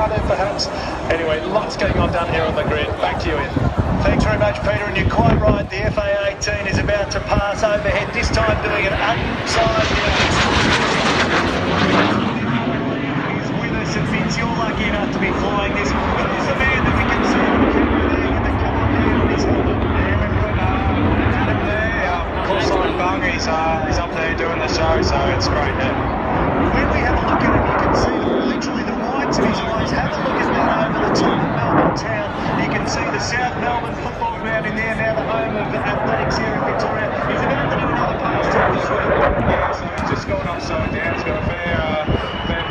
Ricciardo perhaps. Anyway, lots going on down here on the grid. Back to you, Ian. Thanks very much, Peter, and you're quite right. The FA18 is about to pass overhead, this time doing an outside. He's with us, and Vince, you're lucky enough to be flying this. Who's the man that we can see Bung. He's, uh, he's up there doing the show, so it's great. Yeah. When we have a look at him, you can see literally the. Have a look at that over the top of Melbourne town. You can see the South Melbourne football ground in there, now the home of the athletics here in Victoria. He's about to do another pass to as well. Yeah, so he's just gone upside down. He's got a fair uh, fan